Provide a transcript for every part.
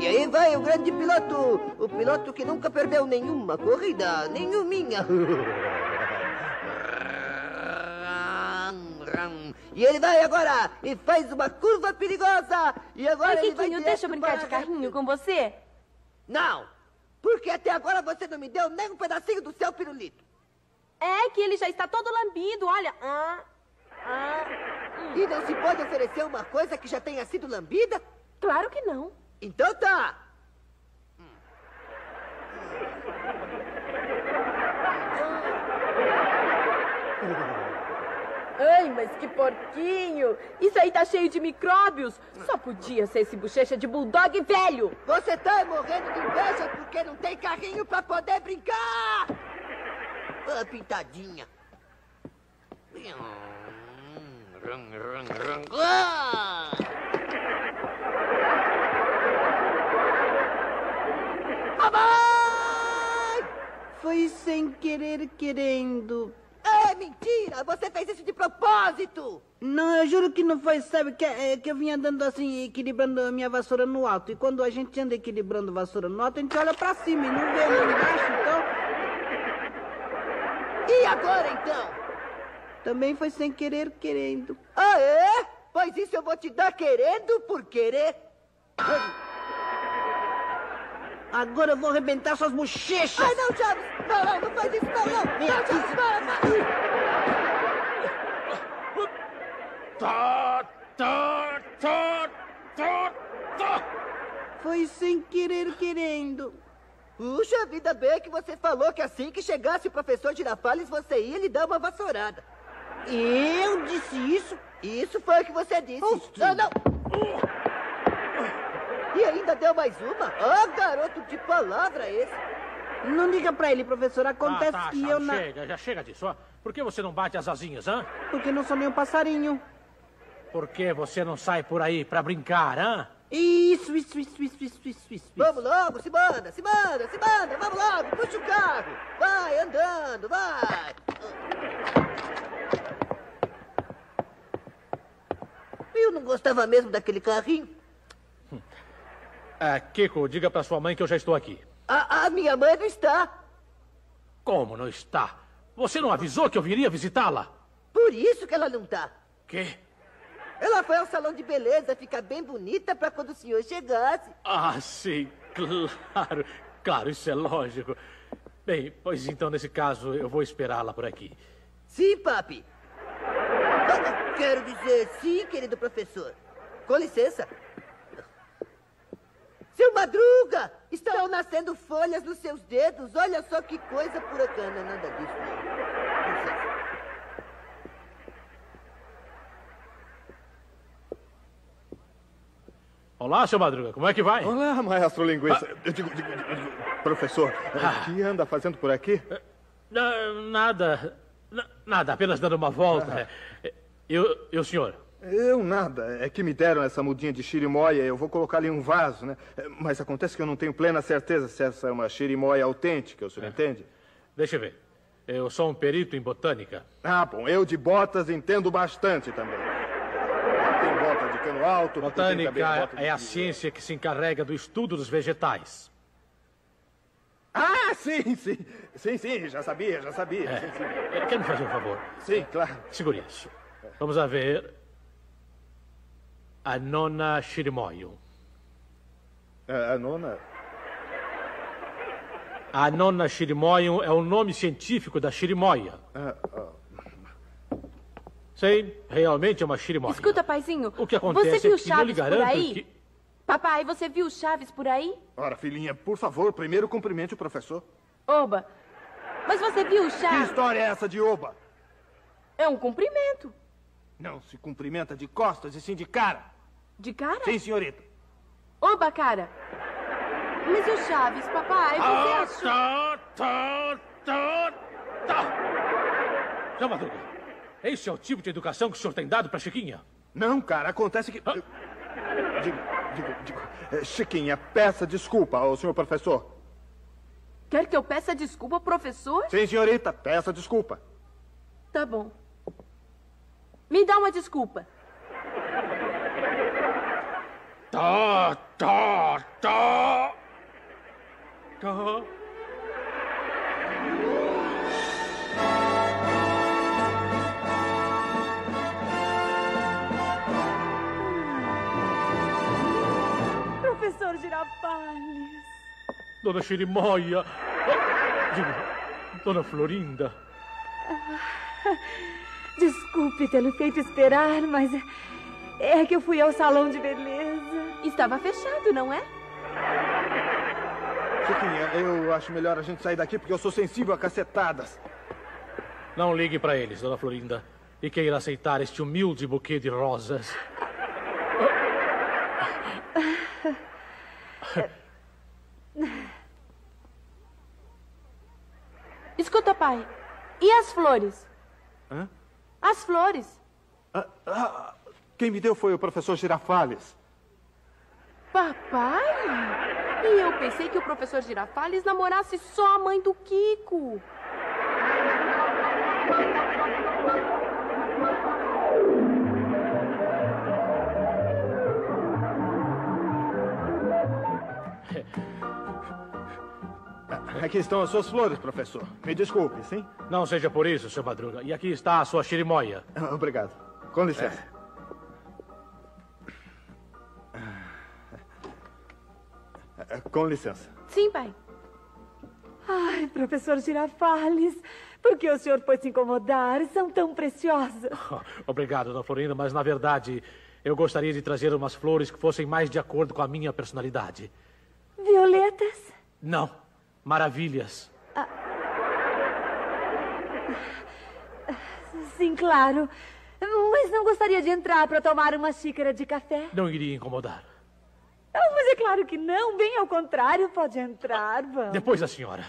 E aí vai o grande piloto, o piloto que nunca perdeu nenhuma corrida, nenhuminha. E ele vai agora e faz uma curva perigosa. E agora Ai, ele vai Kikinho, deixa eu brincar de carrinho com você? Não, porque até agora você não me deu nem um pedacinho do seu pirulito. É que ele já está todo lambido, olha. Ah, ah. E não se pode oferecer uma coisa que já tenha sido lambida? Claro que não. Então tá. Ai, mas que porquinho! Isso aí tá cheio de micróbios. Só podia ser esse bochecha de bulldog velho. Você tá morrendo de inveja porque não tem carrinho pra poder brincar! Ah, pintadinha. Ah! Mamãe! Foi sem querer, querendo. É mentira! Você fez isso de propósito! Não, eu juro que não foi, sabe? Que, é, que eu vinha andando assim, equilibrando a minha vassoura no alto. E quando a gente anda equilibrando a vassoura no alto, a gente olha pra cima e não vê lá embaixo, então. E agora então? Também foi sem querer, querendo. Ah, é? Pois isso eu vou te dar querendo por querer. Agora eu vou arrebentar suas bochechas! Ai, não, Chaves! Não, não, não faz isso, não, não! Não, Chaves, para, para! Tá, tá, tá, tá, tá. Foi sem querer, querendo. Puxa vida bem que você falou que assim que chegasse o professor Girafales, você ia lhe dar uma vassourada. Eu disse isso? Isso foi o que você disse. Não, não! E ainda deu mais uma? Ah, garoto de palavra esse. Não liga pra ele, professor. Acontece tá, tá, que eu na... Chega, já chega disso. ó. Por que você não bate as asinhas, hã? Porque não sou nem um passarinho. Por que você não sai por aí pra brincar, hã? Isso, isso, isso, isso, isso, isso, isso. Vamos logo, se manda, se manda, se manda, vamos logo, puxa o carro. Vai andando, vai. Eu não gostava mesmo daquele carrinho. É, Kiko, diga pra sua mãe que eu já estou aqui. A, a minha mãe não está. Como não está? Você não avisou que eu viria visitá-la? Por isso que ela não está. Quê? Ela foi ao salão de beleza ficar bem bonita para quando o senhor chegasse. Ah, sim, claro. Claro, isso é lógico. Bem, pois então, nesse caso, eu vou esperá-la por aqui. Sim, papi. Ah, Quero dizer, sim, querido professor. Com licença. Seu Madruga! Estão nascendo folhas nos seus dedos. Olha só que coisa é nada disso, não. Com licença. Olá, seu Madruga, como é que vai? Olá, maestro linguista. Eu digo, digo, digo, professor, o que anda fazendo por aqui? Na- nada. na- nada, apenas dando uma volta. É, Eu, eu, senhor. Eu nada. É que me deram essa mudinha de chirimoia. Eu vou colocar ali um vaso, né? Mas acontece que eu não tenho plena certeza se essa é uma chirimoia autêntica, o senhor entende? Deixa eu ver. Eu sou um perito em botânica. Ah, bom, eu de botas entendo bastante também. Tem bota de cano alto. Botânica bota de- é a ciência que se encarrega do estudo dos vegetais. Ah, sim, sim. Sim, sim, já sabia, já sabia. Sim, sim. É, Quer me fazer um favor? Sim, claro. Segure isso. Vamos a ver. A nona Shirimoyo. A, a nona. A nona Shirimoyo é o nome científico da Shirimoya. ah, ah, Sei, realmente é uma Shirimoya. Escuta, paizinho. O que acontece você viu é que eu lhe Chaves por aí? que... Papai, você viu Chaves por aí? Ora, filhinha, por favor, primeiro cumprimente o professor. Oba. Mas você viu Que Chaves? história é essa de oba? É um cumprimento. Não se cumprimenta de costas e sim de cara. De cara? Sim, senhorita. Oba, cara. Mas o Chaves, papai? Você Ah, achou... tá, tá, tá, tá. Seu Madruga, esse é o tipo de educação que o senhor tem dado pra Chiquinha? Não, cara, acontece que. Ah. Digo, digo, digo. eh, Chiquinha, peça desculpa ao senhor professor. Quer que eu peça desculpa ao professor? Sim, senhorita, peça desculpa. Tá bom. Me dá uma desculpa. Tá, tá, tá. Tá. Professor Girafales. Dona digo, Dona Florinda. Desculpe tê-lo feito esperar, mas é que eu fui ao salão de beleza. Estava fechado, não é? Chiquinha, eu acho melhor a gente sair daqui porque eu sou sensível a cacetadas. Não ligue para eles, Dona Florinda. E queira aceitar este humilde buquê de rosas. Escuta, pai. E as flores? Hã? As flores. Ah, ah, quem me deu foi o professor Girafales. Papai? E eu pensei que o professor Girafales namorasse só a mãe do Kiko. Aqui estão as suas flores, professor. Me desculpe, sim? Não seja por isso, seu Madruga. E aqui está a sua chirimoia. Ah, Obrigado. Com licença. Ah, Com licença. Sim, pai. Ai, professor Girafales, por que o senhor foi se incomodar? São tão preciosas. Obrigado, Dona Florinda, mas na verdade eu gostaria de trazer umas flores que fossem mais de acordo com a minha personalidade. Violetas? Não, maravilhas. Sim, claro. Mas não gostaria de entrar para tomar uma xícara de café? Não iria incomodar. Ah, mas é claro que não, bem ao contrário, pode entrar, vamos. Depois da senhora.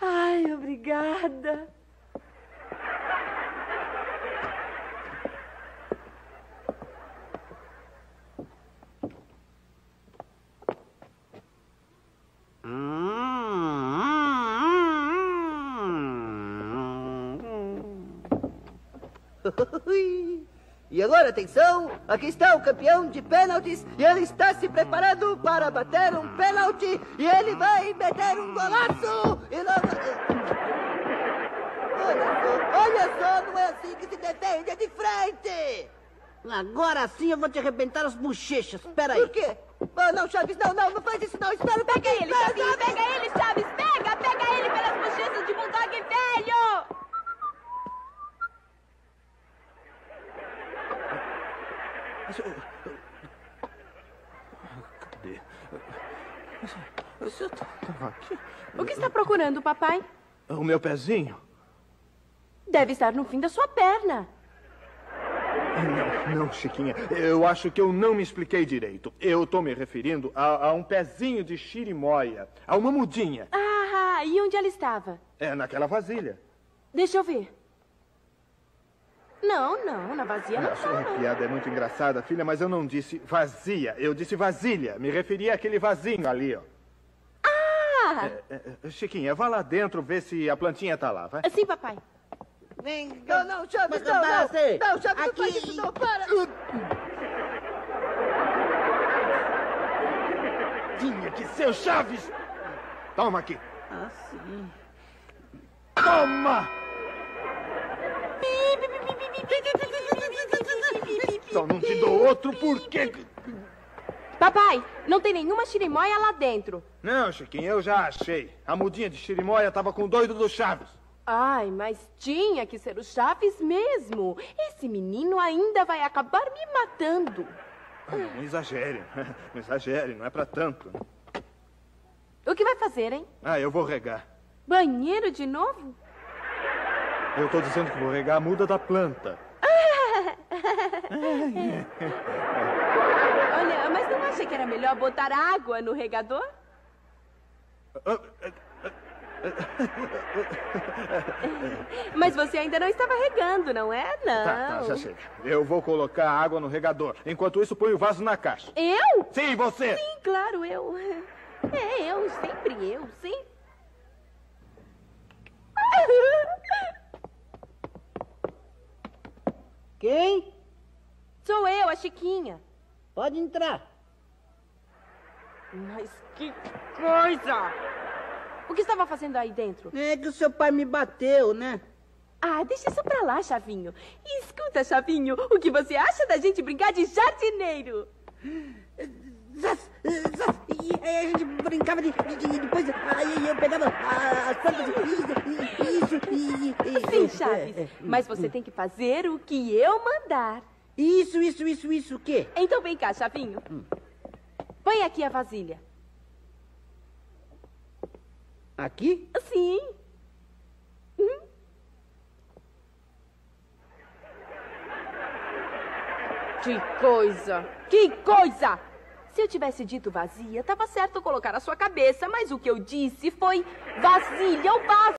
Ai, obrigada. E agora, atenção, aqui está o campeão de pênaltis e ele está se preparando para bater um pênalti e ele vai meter um golaço e logo... Olha só, olha só, não é assim que se defende, é de frente! Agora sim eu vou te arrebentar as bochechas. Espera aí. Por quê? Oh, não, Chaves, não, não, não faz isso não, espera Pega ele, Chaves, pega, pega ele pelas bochechas de bulldog velho! Cadê? Você tava aqui? O que está procurando, papai? O meu pezinho? Deve estar no fim da sua perna. Não, não, Chiquinha. Eu acho que eu não me expliquei direito. Eu tô me referindo a, a um pezinho de chirimóia. A uma mudinha. Ah, e onde ela estava? É naquela vasilha. Deixa eu ver. Não, não, na vazia não A sua estava. piada é muito engraçada, filha, mas eu não disse vazia. Eu disse vasilha. Me referi àquele vasinho ali, ó. Ah, É, é, Chiquinha, vá lá dentro ver se a plantinha tá lá, vai. sim, papai. Vem, Não, não, Chaves, não, não não, não, Chaves, não faz Aqui. isso não, para! Tinha que ser o Chaves! Toma aqui. Ah, sim. Toma! Só não te dou outro porque... Papai, não tem nenhuma chirimoia lá dentro. Não, Chiquinha, eu já achei. A mudinha de chirimóia tava com o doido do Chaves. Ai, mas tinha que ser o Chaves mesmo. Esse menino ainda vai acabar me matando. Ah, Não exagere, não exagere, não é pra tanto. O que vai fazer, hein? Ah, eu vou regar. Banheiro de novo? Eu tô dizendo que vou regar a muda da planta. Acha que era melhor botar água no regador? Mas você ainda não estava regando, não é? Não. Tá, tá, já chega. Eu vou colocar água no regador. Enquanto isso, põe o vaso na caixa. Eu? Sim, você! Sim, claro, eu. É, eu, sempre eu, sim. Quem? Sou eu, a Chiquinha. Pode entrar. Mas que coisa! O que estava fazendo aí dentro? É que o seu pai me bateu, né? Ah, deixa isso pra lá, Chavinho. E escuta, Chavinho, o que você acha da gente brincar de jardineiro? Zaz, zaz, e aí a gente brincava de. de, de depois. Aí eu pegava as plantas e. Isso, e. Sim, Chaves. é, é, Mas você tem que fazer o que eu mandar. Isso, isso, isso, isso, o quê? Então vem cá, Chavinho. Põe aqui a vasilha. Aqui? Sim. Uhum. Que coisa! Que coisa! Se eu tivesse dito vazia, tava certo colocar a sua cabeça, mas o que eu disse foi vasilha ou vaso.